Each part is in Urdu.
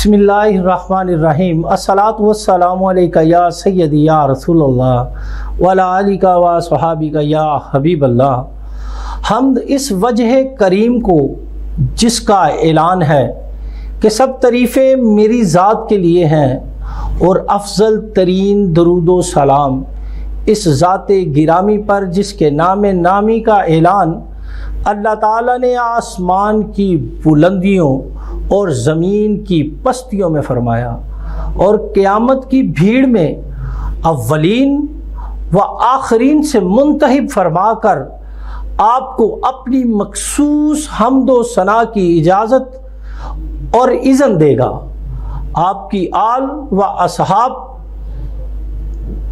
بسم اللہ الرحمن الرحیم۔ الصلاۃ والسلام علیکہ یا سیدی یا رسول اللہ ولا علی کا و صحابی کا یا حبیب اللہ۔ حمد اس وجہ کریم کو جس کا اعلان ہے کہ سب تعریفیں میری ذات کے لیے ہیں اور افضل ترین درود و سلام اس ذات گرامی پر جس کے نام نامی کا اعلان اللہ تعالیٰ نے آسمان کی بلندیوں اور زمین کی پستیوں میں فرمایا، اور قیامت کی بھیڑ میں اولین و آخرین سے منتحب فرما کر آپ کو اپنی مخصوص حمد و ثناء کی اجازت اور اذن دے گا۔ آپ کی آل و اصحاب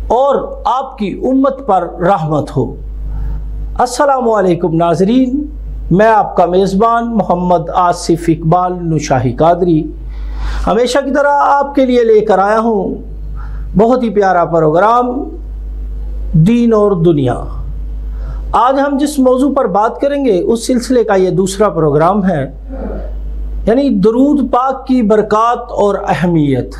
اور آپ کی امت پر رحمت ہو۔ السلام علیکم ناظرین۔ میں آپ کا میزبان محمد آصف اقبال نشاہی قادری۔ ہمیشہ کی طرح آپ کے لیے لے کر آیا ہوں بہت ہی پیارا پروگرام دین اور دنیا۔ آج ہم جس موضوع پر بات کریں گے، اس سلسلے کا یہ دوسرا پروگرام ہے یعنی درود پاک کی برکات اور اہمیت۔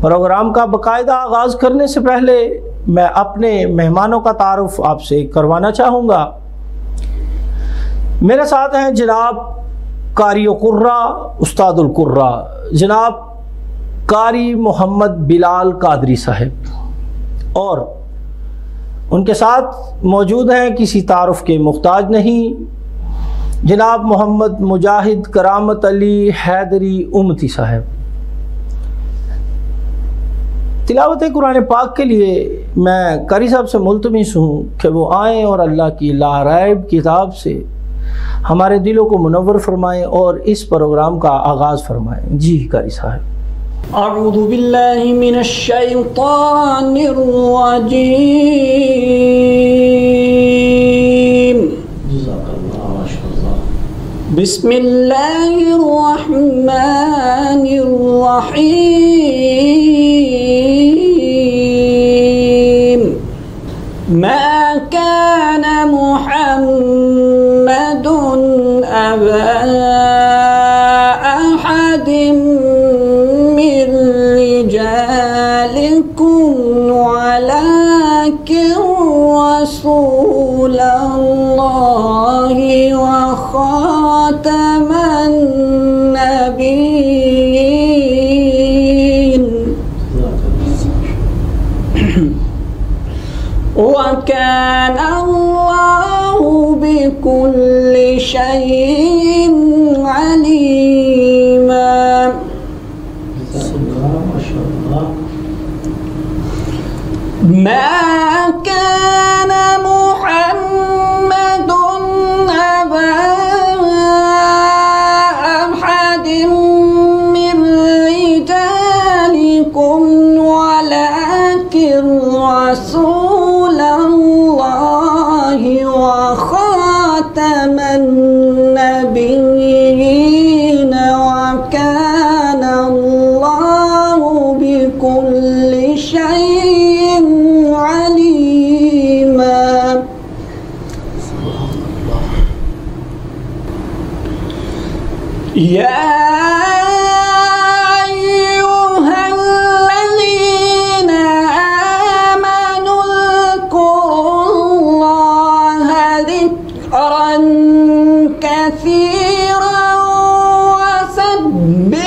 پروگرام کا باقاعدہ آغاز کرنے سے پہلے میں اپنے مہمانوں کا تعارف آپ سے کروانا چاہوں گا۔ میرے ساتھ ہیں جناب قاری قرہ، استاد القرہ۔ جناب قاری محمد بلال قادری صاحب۔ اور ان کے ساتھ موجود ہیں، کسی تعارف کے محتاج نہیں۔ جناب محمد مجاہد کرامت علی حیدری امتی صاحب۔ تلاوت قرآن پاک کے لیے میں قاری صاحب سے ملتمس ہوں کہ وہ آئیں اور اللہ کی لارائب کتاب سے ہمارے دلوں کو منور فرمائیں اور اس پروگرام کا آغاز فرمائیں۔ جی قاری صاحب۔ اعوذ باللہ من الشیطان الرجیم۔ بسم اللہ الرحمن الرحیم۔ ما كان mesmo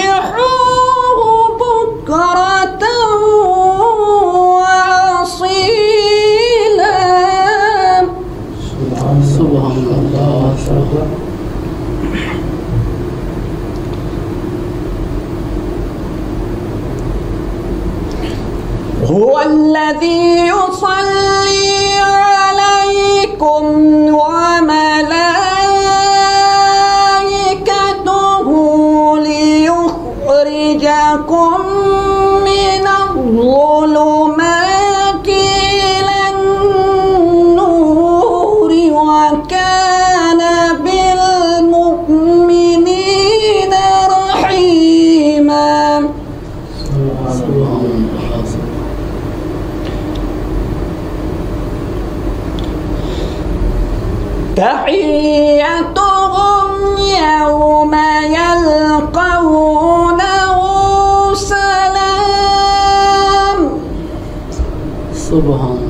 تحيتهم يوم يلقونه سلام. سبحان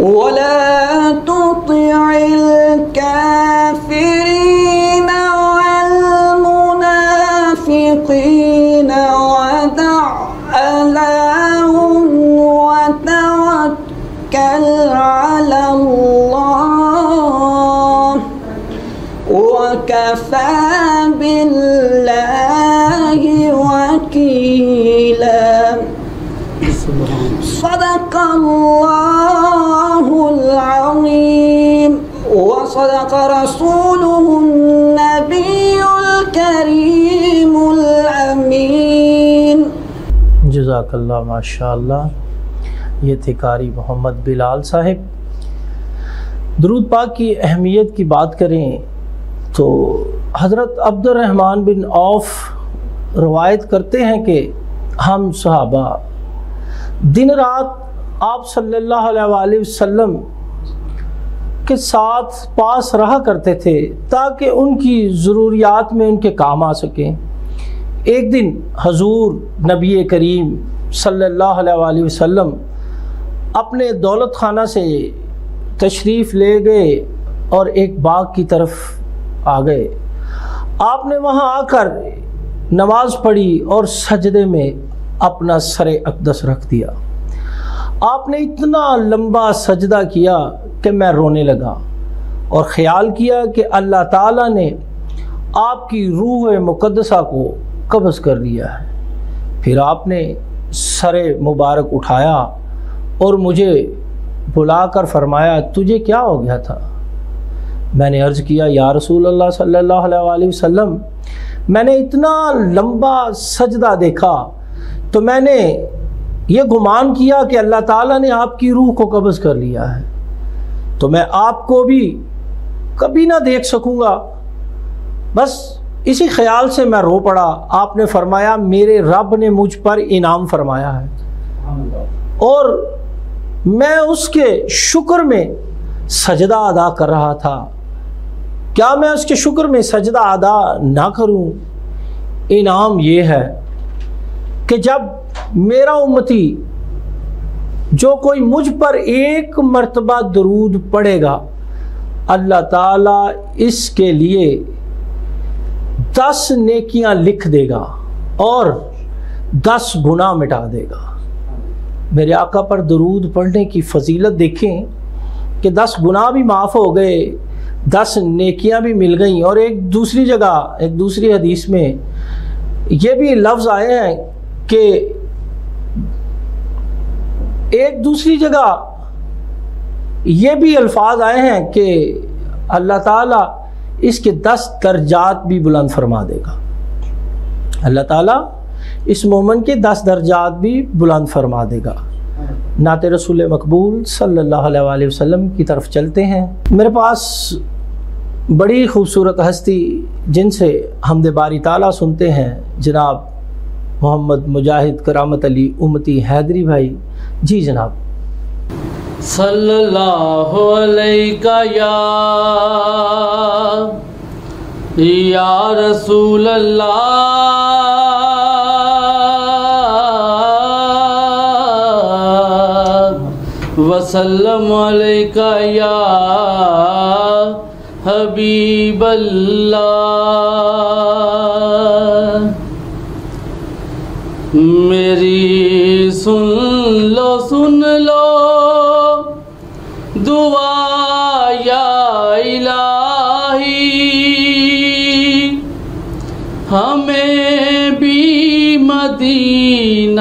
ولا تطع الكافرين والمنافقين ودع لهم وتوكل على الله وكفى بالله وكيلا صدق الله جزاک اللہ ماشاء اللہ یہ تھے قاری محمد بلال صاحب۔ درود پاک کی اہمیت کی بات کریں تو حضرت عبد الرحمن بن عوف روایت کرتے ہیں کہ ہم صحابہ دن رات آپ صلی اللہ علیہ وآلہ وسلم کے ساتھ پاس رہا کرتے تھے تاکہ ان کی ضروریات میں ان کے کام آ سکیں۔ ایک دن حضور نبی کریم صلی اللہ علیہ وآلہ وسلم اپنے دولت خانہ سے تشریف لے گئے اور ایک باغ کی طرف آ گئے۔ آپ نے وہاں آ کر نماز پڑھی اور سجدے میں اپنا سر اقدس رکھ دیا۔ آپ نے اتنا لمبا سجدہ کیا کہ میں رونے لگا اور خیال کیا کہ اللہ تعالیٰ نے آپ کی روح مقدسہ کو قبض کر لیا ہے۔ پھر آپ نے سر مبارک اٹھایا اور مجھے بلا کر فرمایا، تجھے کیا ہو گیا تھا؟ میں نے عرض کیا، یا رسول اللہ صلی اللہ علیہ وآلہ وسلم، میں نے اتنا لمبا سجدہ دیکھا تو میں نے یہ گمان کیا کہ اللہ تعالیٰ نے آپ کی روح کو قبض کر لیا ہے۔ تو میں آپ کو بھی کبھی نہ دیکھ سکوں گا۔ بس اسی خیال سے میں رو پڑا۔ آپ نے فرمایا، میرے رب نے مجھ پر انعام فرمایا ہے۔ اور میں اس کے شکر میں سجدہ ادا کر رہا تھا۔ کیا میں اس کے شکر میں سجدہ ادا نہ کروں؟ انعام یہ ہے کہ جب میرا امتی، جو کوئی مجھ پر ایک مرتبہ درود پڑے گا، اللہ تعالیٰ اس کے لیے دس نیکیاں لکھ دے گا اور دس گناہ مٹا دے گا۔ میرے آقا پر درود پڑھنے کی فضیلت دیکھیں کہ دس گناہ بھی معاف ہو گئے، دس نیکیاں بھی مل گئیں۔ اور ایک دوسری جگہ، ایک دوسری حدیث میں یہ بھی لفظ آئے ہیں کہ ایک دوسری جگہ یہ بھی الفاظ آئے ہیں کہ اللہ تعالیٰ اس کے دس درجات بھی بلند فرما دے گا۔ اللہ تعالیٰ اس مومن کے دس درجات بھی بلند فرما دے گا۔ نعت رسول مقبول صلی اللہ علیہ وآلہ وسلم کی طرف چلتے ہیں۔ میرے پاس بڑی خوبصورت ہستی جن سے حمد باری تعالیٰ سنتے ہیں، جناب محمد مجاہد کرامت علی امتی حیدری بھائی۔ جی جناب۔ صلی اللہ علیہ یا یا رسول اللہ وسلم علیکہ یا حبیب اللہ میری سن لو سن لو ہمیں بھی مدینہ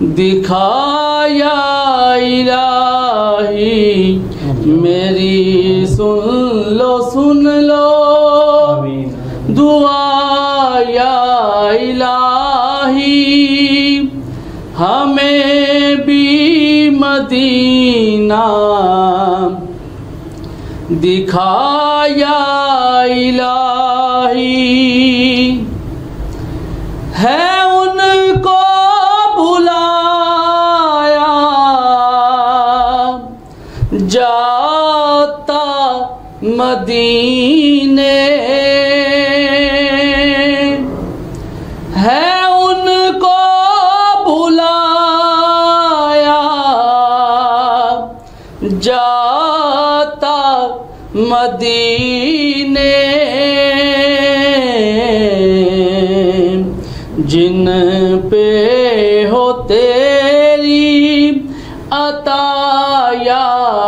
دکھایا الہی۔ میری سن لو سن لو۔ دعا یا الہی۔ ہمیں بھی مدینہ دکھایا الہی۔ ہے ان کو بلایا جاتا مدینے۔ ہے ان کو بلایا جاتا مدینے۔ جن پہ ہو تیری عطا یا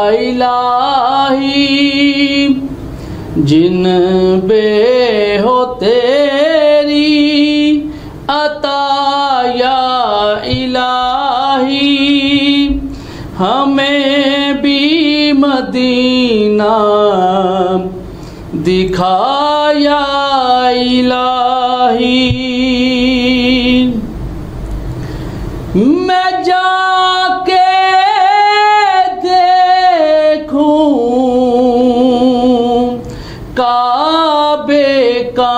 الہی، جن بے ہو تیری عطا یا الہی، ہمیں بھی مدینہ دکھایا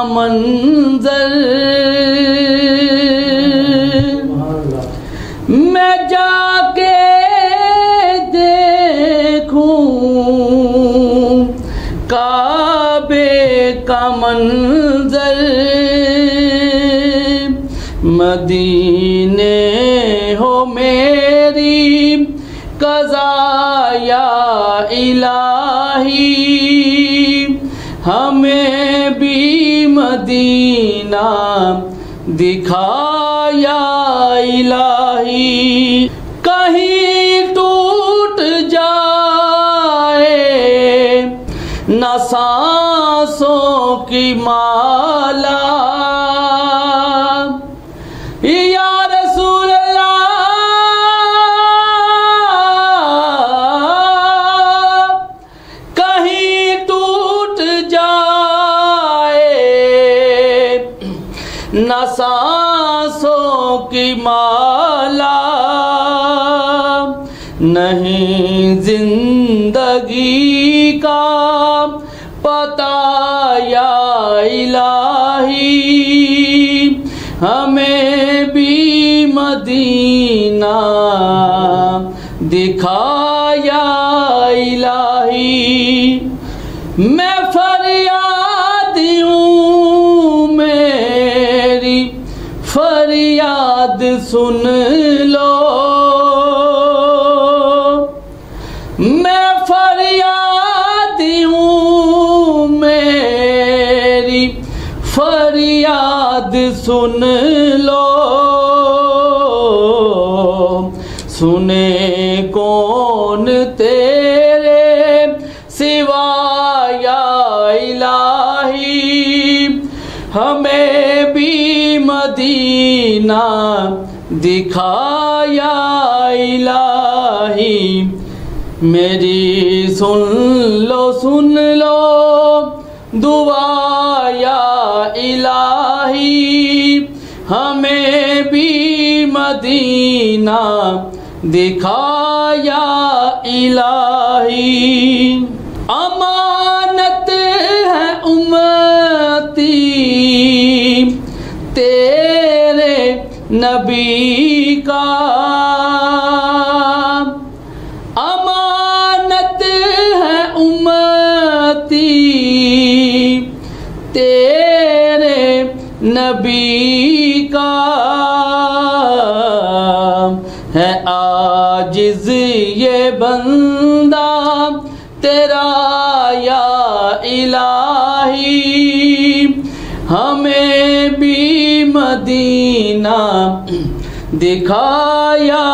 منظر میں جا کے دیکھوں کعبے کا منظر مدینہ مدینہ دکھایا الہی کہیں ٹوٹ جائے نہ سانسوں کی ماں نہیں زندگی کا پتا یا الہی، ہمیں بھی مدینہ دکھایا الہی۔ میں فریاد ہوں، میری فریاد سن لو۔ فریاد سن لو سنے کون تیرے سوا یا الہی ہمیں بھی مدینہ دکھایا الہی میری سن لو سن لو دعا یا آئی ہمیں بھی مدینہ دکھایا الہی۔ امانت ہے امتی۔ تیرے نبی کا بندہ تیرا یا الہی، ہمیں بھی مدینہ دکھایا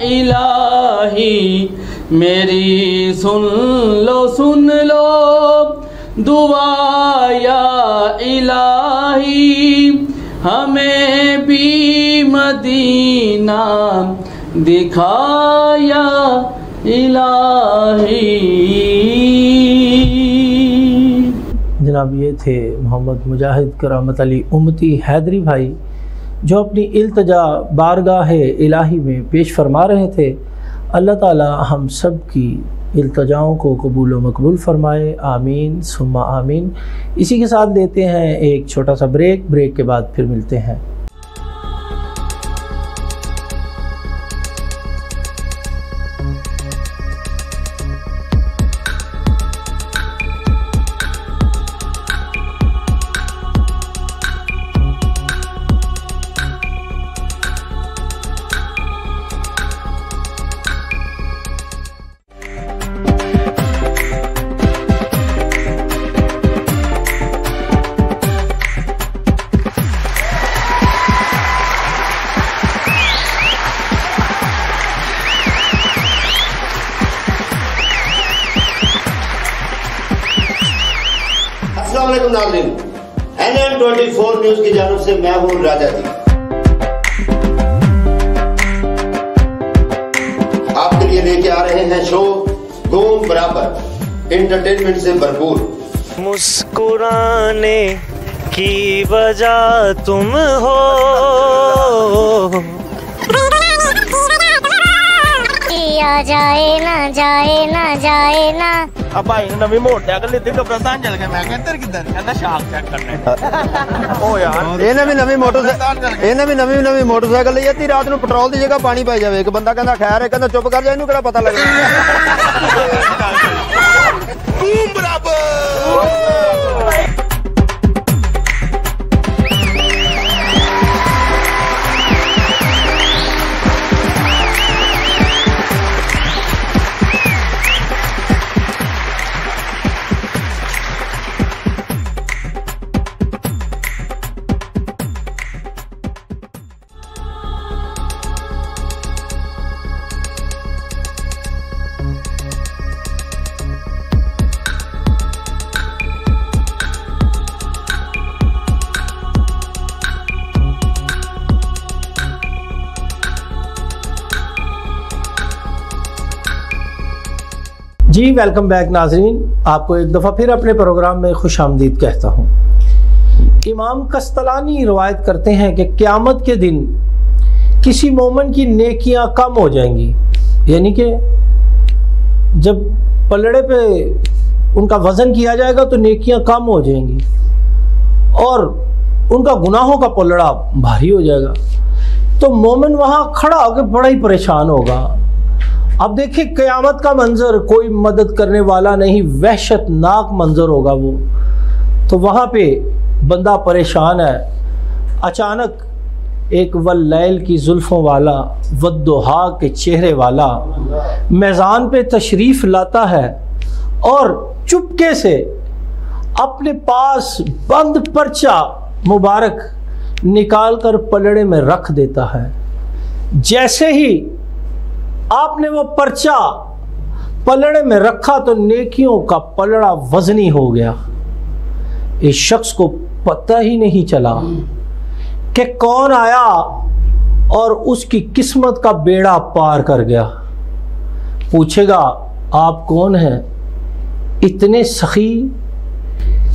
الہی، میری سن لو سن لو، دعا یا الہی، ہمیں بھی مدینہ دکھایا الہی۔ جناب، یہ تھے محمد مجاہد کرامت علی امتی حیدری بھائی، جو اپنی التجا بارگاہ الہی میں پیش فرما رہے تھے۔ اللہ تعالی ہم سب کی التجاؤں کو قبول و مقبول فرمائے۔ آمین، ثم آمین۔ اسی کے ساتھ لیتے ہیں ایک چھوٹا سا بریک۔ بریک کے بعد پھر ملتے ہیں۔ میں ہوں راجہ جی۔ آپ کے لیے لے کے آ رہے ہیں شو گوم برابر انٹرٹینمنٹ سے بھرپور۔ مسکرانے کی وجہ تم ہو۔ ਜਾਏ ਨਾ ਜਾਏ ਨਾ ਜਾਏ ਨਾ। ਆ ਭਾਈ ਨੂੰ ਨਵੀਂ ਮੋਟਰਸਾਈਕਲ ਲਿੱਤੀ ਕਬਰਸਤਾਨ ਚਲ ਗਿਆ ਮੈਂ ਕਿਹਾ ਇੱਧਰ ਕਿੱਧਰ? ਕਹਿੰਦਾ ਸ਼ਾਕ ਚੈੱਕ ਕਰਨਾ। ਉਹ ਯਾਰ। ਇਹਨੇ ਵੀ ਨਵੀਂ ਮੋਟਰਸਾਈਕਲ ਇਹਨੇ ਵੀ ਨਵੀਂ ਨਵੀਂ ਮੋਟਰਸਾਈਕਲ ਲਈ ਅੱਧੀ ਰਾਤ ਨੂੰ ਪੈਟਰੋਲ ਦੀ ਜਗ੍ਹਾ ਪਾਣੀ ਪਾਈ ਜਾਵੇ। ਇੱਕ ਬੰਦਾ ਕਹਿੰਦਾ ਖੈਰ ਹੈ ਕਹਿੰਦਾ ਚੁੱਪ ਕਰ ਜਾ ਇਹਨੂੰ ਕਿਹੜਾ ਪਤਾ ਲੱਗਦਾ جی ویلکم بیک ناظرین. آپ کو ایک دفعہ پھر اپنے پروگرام میں خوش آمدید کہتا ہوں۔ امام کستلانی روایت کرتے ہیں کہ قیامت کے دن کسی مومن کی نیکیاں کم ہو جائیں گی۔ یعنی کہ جب پلڑے پہ ان کا وزن کیا جائے گا تو نیکیاں کم ہو جائیں گی۔ اور ان کا گناہوں کا پلڑا بھاری ہو جائے گا۔ تو مومن وہاں کھڑا ہو کے بڑا ہی پریشان ہوگا۔ اب دیکھیں قیامت کا منظر کوئی مدد کرنے والا نہیں وحشت ناک منظر ہوگا وہ۔ تو وہاں پہ بندہ پریشان ہے۔ اچانک ایک واللیل کی زلفوں والا ودہا کے چہرے والا میزان پہ تشریف لاتا ہے اور چپکے سے اپنے پاس بند پرچہ مبارک نکال کر پلڑے میں رکھ دیتا ہے۔ جیسے ہی آپ نے وہ پرچہ پلڑے میں رکھا تو نیکیوں کا پلڑا وزنی ہو گیا۔ اس شخص کو پتہ ہی نہیں چلا کہ کون آیا اور اس کی قسمت کا بیڑا پار کر گیا۔ پوچھے گا، آپ کون ہیں؟ اتنے سخی؟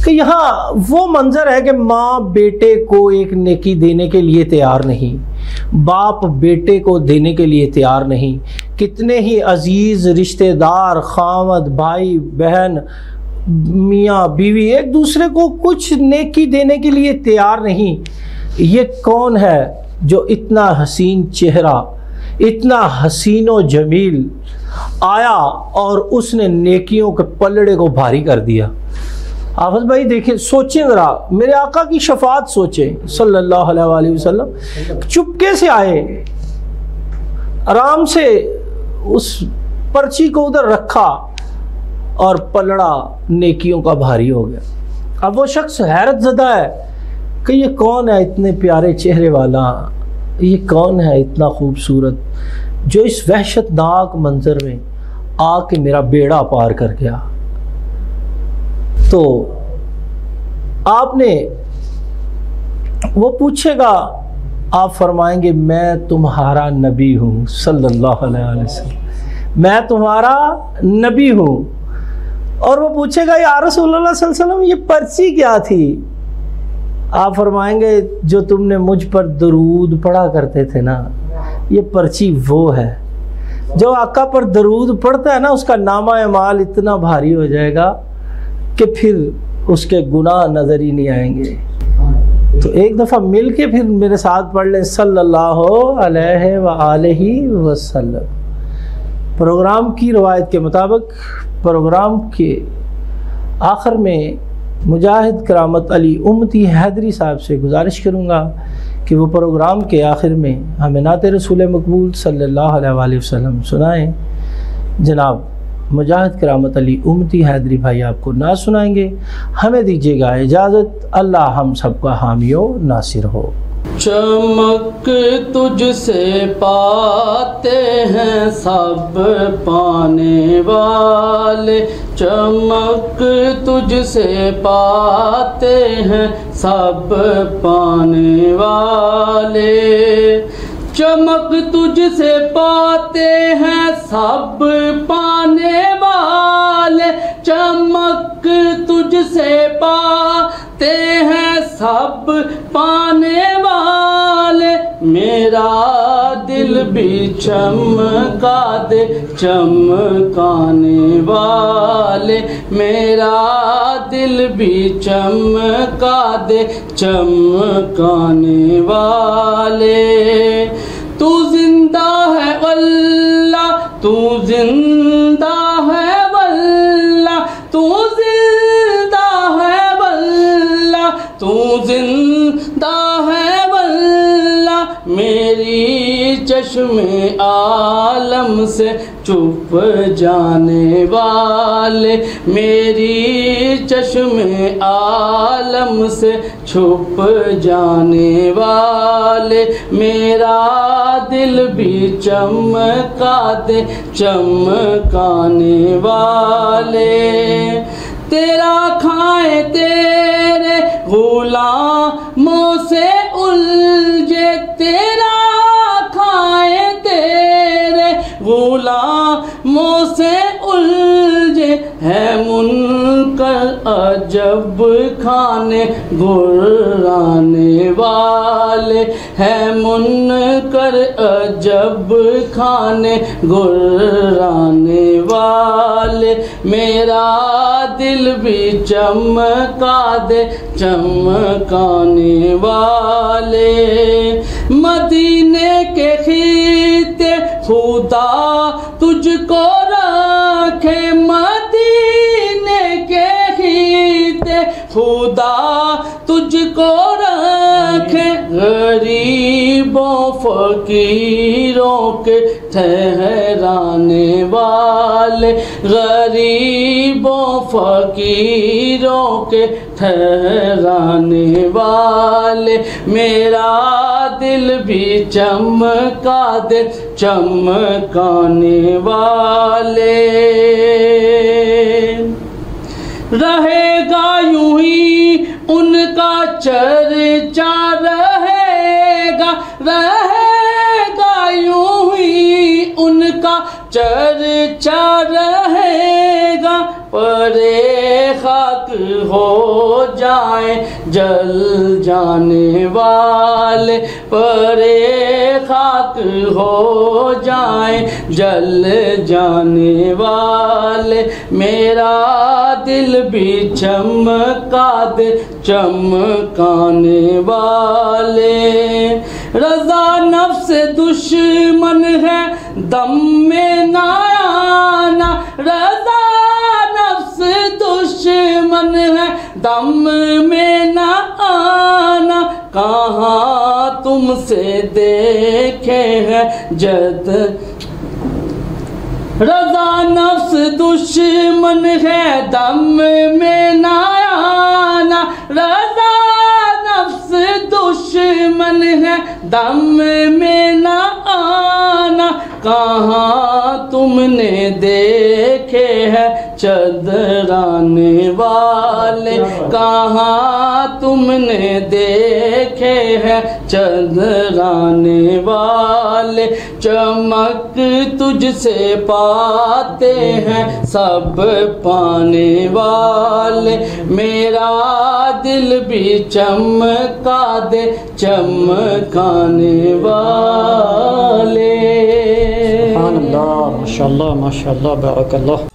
کہ یہاں وہ منظر ہے کہ ماں بیٹے کو ایک نیکی دینے کے لیے تیار نہیں، باپ بیٹے کو دینے کے لیے تیار نہیں۔ کتنے ہی عزیز رشتہ دار، خامد، بھائی، بہن، میاں، بیوی ایک دوسرے کو کچھ نیکی دینے کے لیے تیار نہیں۔ یہ کون ہے جو اتنا حسین چہرہ، اتنا حسین و جمیل آیا اور اس نے نیکیوں کے پلڑے کو بھاری کر دیا؟ حافظ بھائی دیکھیں، سوچیں ذرا، میرے آقا کی شفاعت سوچیں۔ صلی اللہ علیہ وآلہ وسلم، چپکے سے آئے، آرام سے اس پرچی کو ادھر رکھا اور پلڑا نیکیوں کا بھاری ہو گیا۔ اب وہ شخص حیرت زدہ ہے کہ یہ کون ہے اتنے پیارے چہرے والا؟ یہ کون ہے اتنا خوبصورت جو اس وحشت ناک منظر میں آ کے میرا بیڑا پار کر گیا؟ تو آپ نے وہ پوچھے گا آپ فرمائیں گے میں تمہارا نبی ہوں، صلی اللہ علیہ وسلم۔ میں تمہارا نبی ہوں۔ اور وہ پوچھے گا، یا رسول اللہ صلی اللہ علیہ وسلم، یہ پرچی کیا تھی؟ آپ فرمائیں گے، جو تم نے مجھ پر درود پڑھا کرتے تھے نا، یہ پرچی وہ ہے۔ جو آقا پر درود پڑھتا ہے نا، اس کا نامہ اعمال اتنا بھاری ہو جائے گا کہ پھر اس کے گناہ نظر ہی نہیں آئیں گے۔ تو ایک دفعہ مل کے پھر میرے ساتھ پڑھ لیں۔ صلی اللہ علیہ وآلہ وسلم۔ پروگرام کی روایت کے مطابق، پروگرام کے آخر میں مجاہد کرامت علی امتی حیدری صاحب سے گزارش کروں گا کہ وہ پروگرام کے آخر میں ہمیں نعت رسول مقبول صلی اللہ علیہ وآلہ وسلم سنائیں۔ جناب مجاہد کرامت علی امتی حیدری بھائی آپ کو نہ سنائیں گے۔ ہمیں دیجیے گا اجازت۔ اللہ ہم سب کا حامی و ناصر ہو۔ چمک تجھ سے پاتے ہیں سب پانے والے۔ چمک تجھ سے پاتے ہیں سب پانے والے۔ چمک تجھ سے پاتے ہیں سب پانے والے چمک تجھ سے پاتے ہیں سب پانے والے۔ میرا دل بھی چمکا دے چمکانے والے۔ میرا دل بھی چمکا دے چمکانے والے۔ تو زندہ ہے واللہ تو زندہ تو زندہ ہے واللہ میری چشم عالم سے چپ جانے والے میری چشم عالم سے چھپ جانے والے میرا دل بھی چمکا دے چمکانے والے تیرا کھائے تیرے você عجب کھانے گرانے والے ہے منکر۔ عجب کھانے گرانے والے۔ میرا دل بھی چمکا دے، چمکانے والے۔ مدینے کے خیتے، خدا تجھ کو رکھے مدینے خدا تجھ کو رکھے غریبوں فقیروں کے ٹھہرانے والے غریبوں فقیروں کے ٹھہرانے والے۔ میرا دل بھی چمکا دے چمکانے والے۔ رہے گا یوں ہی ان کا چرچا رہے گا رہے گا یوں ہی ان کا چرچا رہے گا۔ پرے خواہ ہو جائیں جل جانے والے، پرے خاک ہو جائیں جل جانے والے۔ میرا دل بھی چمکا دے، چمکانے والے۔ رضا نفس دشمن ہے، دم میں نہ آنا ہے، دم میں نہ آنا، کہاں تم سے دیکھے ہیں جد؟ رضا نفس دشمن ہے، دم میں نہ آنا۔ رضا نفس دشمن ہے دم میں نہ آنا کہاں تم نے دیکھے ہے چدرانے والے؟ کہاں تم نے دیکھے ہے چدرانے والے چمک تجھ سے پاتے ہیں سب پانے والے۔ میرا دل بھی چمکا دے چمکانے والے۔ سبحان اللہ ماشاء اللہ ماشاء اللہ بارک اللہ۔